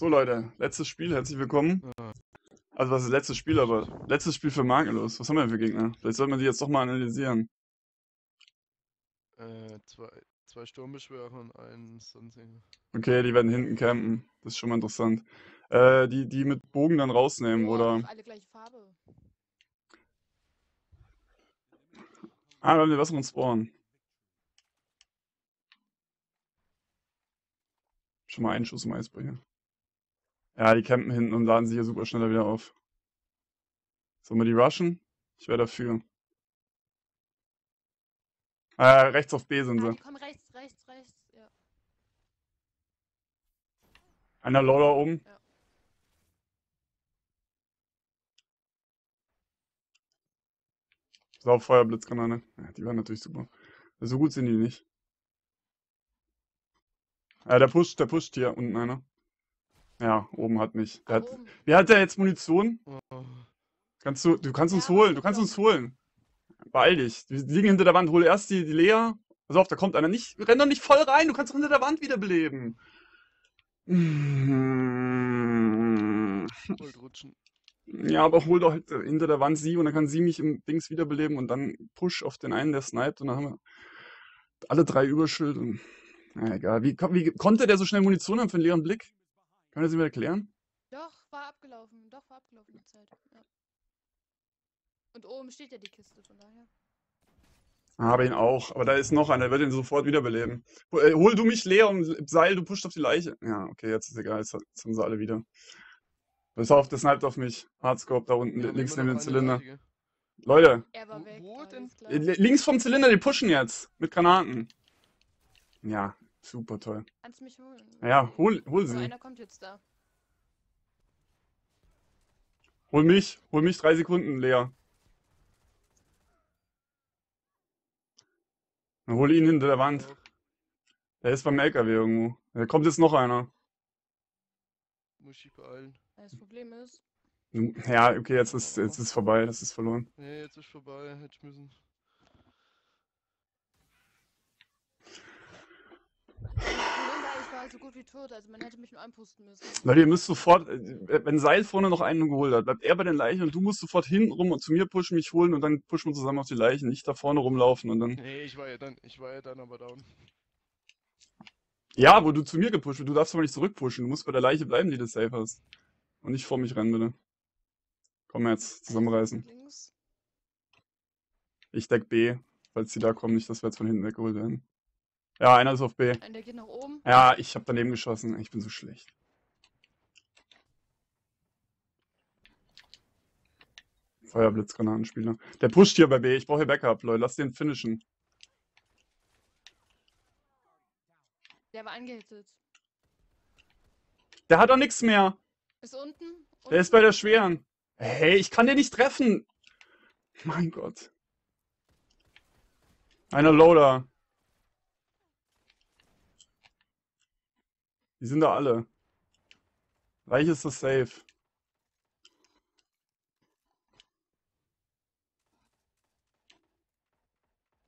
So Leute, letztes Spiel, herzlich willkommen. Also was ist letztes Spiel, aber letztes Spiel für Makellos. Was haben wir denn für Gegner? Vielleicht sollten wir die jetzt doch mal analysieren. Äh, zwei, zwei Sturmbeschwörer und ein sonstiger. Okay, die werden hinten campen. Das ist schon mal interessant. Äh, die, die mit Bogen dann rausnehmen, Oh, oder? Alle gleiche Farbe. Ah, wir haben den besseren Spawn. Schon mal einen Schuss im Eisbär hier. Ja, die campen hinten und laden sich hier super schnell wieder auf. Sollen wir die rushen? Ich wäre dafür. Äh, rechts auf B sind Ah, sie. kommen rechts, rechts, rechts. Ja. Einer Loader oben. Ja. Sau Feuerblitzkanone. Ja, die waren natürlich super. So gut sind die nicht. Ja, der pusht, der pusht hier unten einer. Ja, oben hat mich. Der hat, wer hat der jetzt Munition? Oh, Kannst du, du kannst uns holen, du kannst uns holen. Beeil dich. Die liegen hinter der Wand. Hol erst die, die Lea. Pass auf, da kommt einer nicht. Renn doch nicht voll rein. Du kannst doch hinter der Wand wiederbeleben. Ja, aber hol doch hinter der Wand sie und dann kann sie mich im Dings wiederbeleben und dann push auf den einen, der sniped und dann haben wir alle drei Überschild und na egal. Wie, wie konnte der so schnell Munition haben für einen leeren Blick? Kann das mir erklären? Doch, war abgelaufen. Doch, war abgelaufen die Zeit. Ja. Und oben steht ja die Kiste, von daher. Habe ihn auch, aber da ist noch einer, der wird ihn sofort wiederbeleben. Hol, äh, hol du mich leer um Seil, du pusht auf die Leiche. Ja, okay, jetzt ist egal, jetzt, haben sie alle wieder. Pass auf, der sniped auf mich. Hardscope da unten, haben links neben eine Zylinder. Leiche. Leute, Er weg. links vom Zylinder, die pushen jetzt. Mit Granaten. Ja, super toll. Kannst du mich holen? Ja, hol, hol So, sie. einer kommt jetzt da. Hol mich, hol mich drei Sekunden leer. Dann hol ihn hinter der Wand. Der ist beim LKW irgendwo. Da kommt jetzt noch einer. Muss ich beeilen. Das Problem ist, Ja, okay, jetzt ist jetzt ist vorbei, das ist verloren. Nee, jetzt ist vorbei. Hätte ich müssen. Ich war so gut wie tot, also man hätte mich nur anpusten müssen. Leute, ihr müsst sofort, äh, wenn Seil vorne noch einen geholt hat, bleibt er bei den Leichen und du musst sofort hinten rum und zu mir pushen, mich holen und dann pushen wir zusammen auf die Leichen, nicht da vorne rumlaufen und dann. Nee, ich war ja dann, ich war ja dann aber down. Ja, wo du zu mir gepusht du darfst aber nicht zurückpushen, du musst bei der Leiche bleiben, die du safe hast. Und nicht vor mich rennen, bitte. Komm jetzt, zusammenreißen. Links. Ich deck B, falls die da kommen, nicht, dass wir jetzt von hinten weggeholt werden. Ja, einer ist auf B. Der geht nach oben. Ja, ich habe daneben geschossen. Ich bin so schlecht. Feuerblitzgranatenspieler. Der pusht hier bei B. Ich brauche hier Backup, Leute. Lass den finishen. Der war angehittet. Der hat doch nichts mehr. Ist unten. Der ist bei der schweren. Hey, ich kann den nicht treffen. Mein Gott. Einer Loader. Die sind da alle. Reich ist das safe.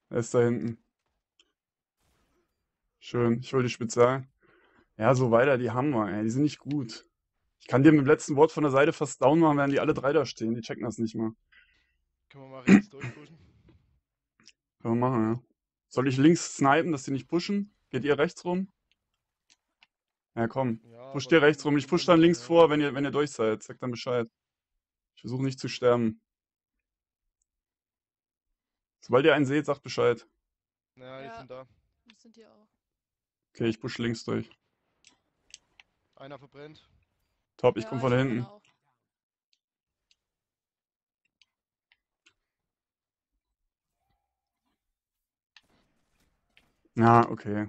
Er ist da hinten. Schön. Ich hol die Spezial. Ja, so weiter, die haben wir, ey. Die sind nicht gut. Ich kann dir mit dem letzten Wort von der Seite fast down machen, während die alle drei da stehen. Die checken das nicht mal. Können wir mal rechts durchpushen? Können wir machen, ja. Soll ich links snipen, dass die nicht pushen? Geht ihr rechts rum? Ja, komm. Ja, Push dir rechts rum. Ich push dann links vor, wenn ihr, wenn ihr durch seid. Sagt dann Bescheid. Ich versuche nicht zu sterben. Sobald ihr einen seht, sagt Bescheid. Ja, die Ja. sind da. Das sind die auch. Okay, ich push links durch. Einer verbrennt. Top, ich Ja, komm von da hinten. auch. Ja, okay.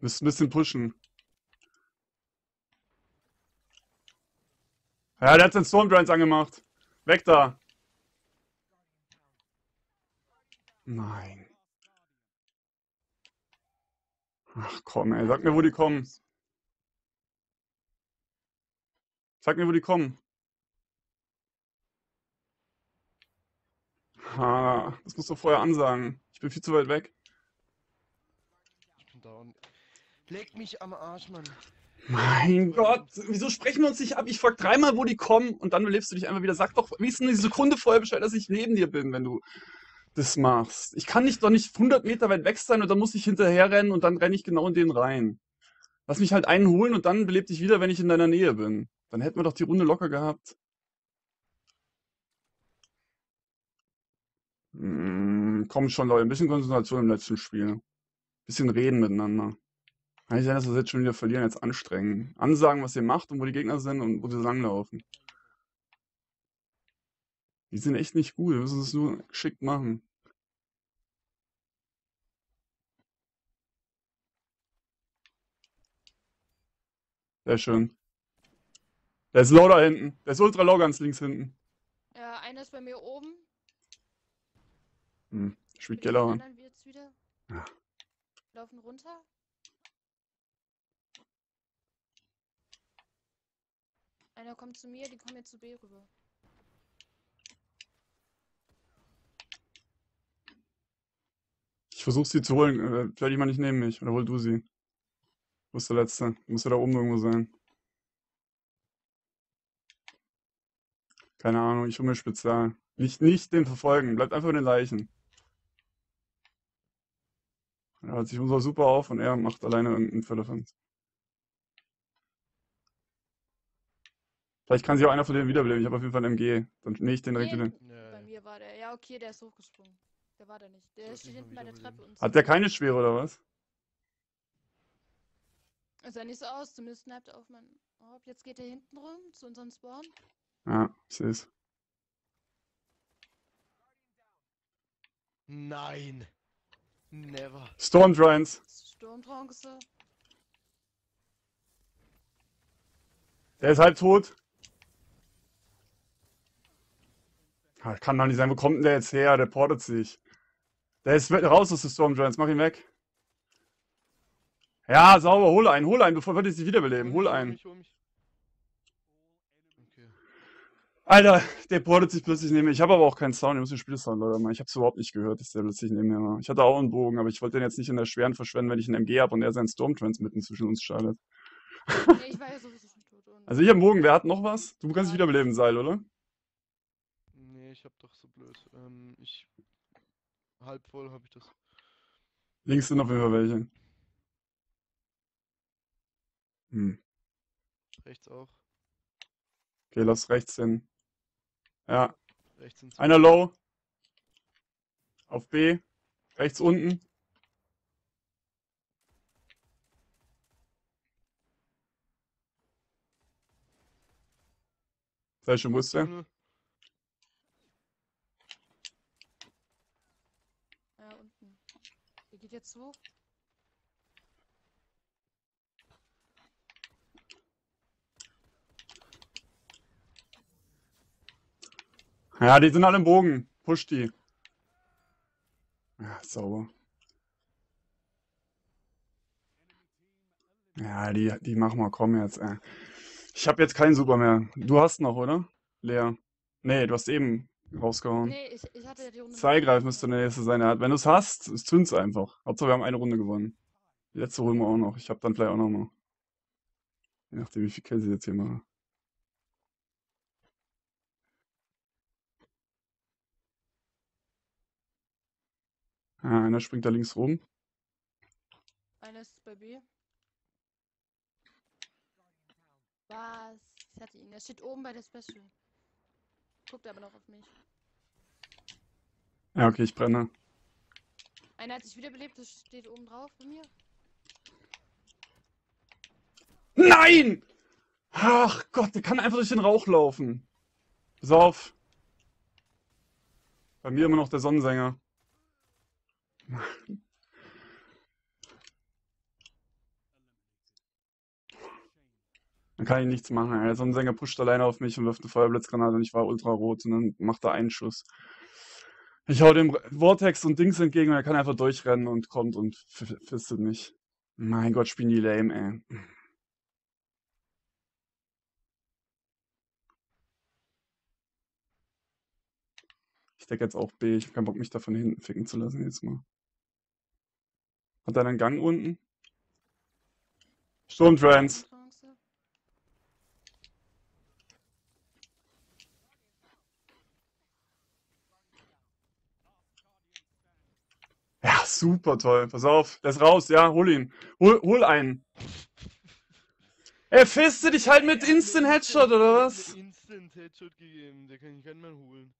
Müsst ein bisschen pushen. Ja, der hat den Stormdrines angemacht. Weg da. Nein. Ach komm, ey. Sag mir, wo die kommen. Sag mir, wo die kommen. Ha, das musst du vorher ansagen. Ich bin viel zu weit weg. Ich bin down. Leg mich am Arsch, Mann. Mein Gott, wieso sprechen wir uns nicht ab? Ich frag dreimal, wo die kommen und dann belebst du dich einfach wieder. Sag doch wenigstens eine Sekunde vorher Bescheid, dass ich neben dir bin, wenn du das machst. Ich kann nicht doch nicht 100 Meter weit weg sein und dann muss ich hinterher rennen und dann renne ich genau in den rein. Lass mich halt einen holen und dann belebt dich wieder, wenn ich in deiner Nähe bin. Dann hätten wir doch die Runde locker gehabt. Hm, komm schon, Leute, ein bisschen Konzentration im letzten Spiel. Bisschen reden miteinander. Kann nicht sein, dass wir das jetzt schon wieder verlieren, jetzt anstrengen. Ansagen, was ihr macht und wo die Gegner sind und wo sie langlaufen. Die sind echt nicht gut, wir müssen es nur geschickt machen. Sehr schön. Der ist low da hinten. Der ist ultra low ganz links hinten. Ja, einer ist bei mir oben. Hm, spielt Geller an. Ja. Laufen runter. Einer kommt zu mir, die kommen jetzt zu B rüber. Ich versuche sie zu holen. Äh, Vielleicht jemand nicht neben mich. Oder hol du sie. Wo ist der letzte? Muss er da oben irgendwo sein. Keine Ahnung, ich hole mir Spezial. Nicht, nicht den verfolgen. Bleibt einfach in den Leichen. Er hat sich unser super auf und er macht alleine irgendeinen Firlefanz. Vielleicht kann sich auch einer von denen wiederbeleben. Ich habe auf jeden Fall einen MG. Dann nehme ich den direkt Nee, wieder. Bei mir war der. Ja, okay, der ist hochgesprungen. Der war da nicht. Der steht hinten bei der? Treppe und Hat der keine Schwere oder was? Sah nicht so aus, zumindest sniped auf mein Haupt. Jetzt geht er hinten rum zu unserem Spawn. Ja, ich sehe es. Nein! Never. Storm Giants. Sturmtrance. Der ist halb tot. Ah, Kann doch nicht sein. Wo kommt denn der jetzt her? Der portet sich. Der ist raus aus den Storm Giants. Mach ihn weg. Ja, sauber. Hol einen. Hol einen, bevor wir dich wiederbeleben. Hol einen. Alter, der portet sich plötzlich neben mir. Ich habe aber auch keinen Sound. Ich muss den Spielsound leider mal. Ich habe es überhaupt nicht gehört, dass der plötzlich neben mir war. Ich hatte auch einen Bogen, aber ich wollte den jetzt nicht in der Schweren verschwenden, wenn ich einen MG habe und er seinen Storm Trans mitten zwischen uns schaltet. Nee, ich war ja sowieso schon tot. Also ich habe einen Bogen. Wer hat noch was? Du kannst dich wiederbeleben, Seil, oder? Ich hab doch so blöd. Ähm, ich. Halb voll hab ich das. Links sind auf jeden Fall welche. Hm. Rechts auch. Okay, lass rechts hin. Ja, Rechts sind einer low. Auf B. Rechts unten. Sei schon, wo ist der? Tunnel. Ja, unten. Jetzt hoch. Ja, die sind alle im Bogen. Push die. Ja, sauber. Ja, die, die machen wir. Komm jetzt, ey. Ich habe jetzt keinen Super mehr. Du hast noch, oder? Lea. Nee, du hast eben rausgehauen. Nee, ich, ich hatte die Runde. Zweigreif müsste der nächste sein. Wenn du es hast, es zünd's einfach. Hauptsache, wir haben eine Runde gewonnen. Die letzte holen wir auch noch. Ich habe dann vielleicht auch noch mal. Je nachdem, wie viel Kills ich jetzt hier mache. Ah, einer springt da links rum. Einer ist bei B. Was? Ich hatte ihn. Er steht oben bei der Special. Guckt aber noch auf mich. Ja, okay, ich brenne. Einer hat sich wiederbelebt, das steht oben drauf bei mir. Nein! Ach Gott, der kann einfach durch den Rauch laufen. Pass auf. Bei mir immer noch der Sonnensänger. Dann kann ich nichts machen. ey. Der Sonnensänger pusht alleine auf mich und wirft eine Feuerblitzgranate und ich war ultrarot und dann macht er einen Schuss. Ich hau dem Vortex und Dings entgegen und er kann einfach durchrennen und kommt und fistet mich. Mein Gott, spielen die lame, ey. Ich decke jetzt auch B. Ich habe keinen Bock, mich da von hinten ficken zu lassen jetzt mal. Hat er einen Gang unten? Sturmtrans. Super toll. Pass auf, der ist raus, ja, hol ihn. Hol, hol einen. Er fiste dich halt mit Instant Headshot, oder was? Instant Headshot gegeben, der kann ich keinen mehr holen.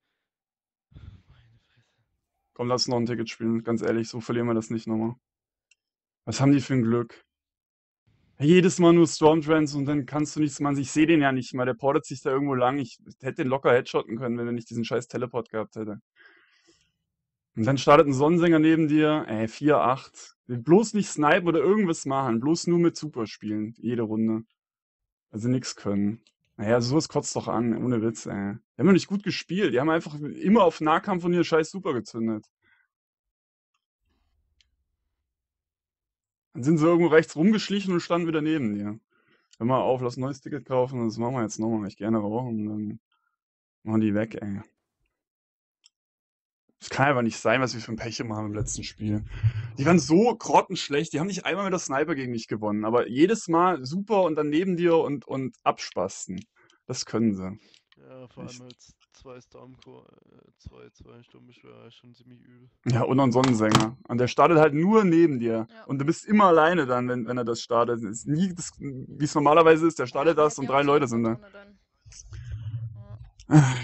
Komm, lass noch ein Ticket spielen, ganz ehrlich, so verlieren wir das nicht nochmal. Was haben die für ein Glück? Jedes Mal nur Stormtrends und dann kannst du nichts machen. Ich sehe den ja nicht mal, der portet sich da irgendwo lang. Ich hätte den locker headshotten können, wenn er nicht diesen scheiß Teleport gehabt hätte. Und dann startet ein Sonnensänger neben dir, ey, 4-8. Bloß nicht snipen oder irgendwas machen, bloß nur mit Super spielen, jede Runde. Also nix können. Naja, sowas kotzt doch an, ohne Witz, ey. Die haben ja nicht gut gespielt, die haben einfach immer auf Nahkampf von ihr scheiß Super gezündet. Dann sind sie irgendwo rechts rumgeschlichen und standen wieder neben dir. Hör mal auf, lass ein neues Ticket kaufen, das machen wir jetzt nochmal, ich gerne rauche und dann machen die weg, ey. Das kann aber nicht sein, was wir für ein Pech immer haben im letzten Spiel. Die waren so grottenschlecht, die haben nicht einmal mit der Sniper gegen mich gewonnen, aber jedes Mal super und dann neben dir und, und abspasten. Das können sie. Ja, vor allem als zwei Stormcore, äh, zwei, zwei Sturmbeschwörer ist schon ziemlich übel. Ja, und noch ein Sonnensänger. Und der startet halt nur neben dir. Ja. Und du bist immer alleine dann, wenn, wenn er das startet. Es ist nie, das, wie es normalerweise ist, der startet das und drei Leute sind da. Ja.